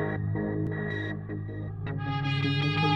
フフフフ。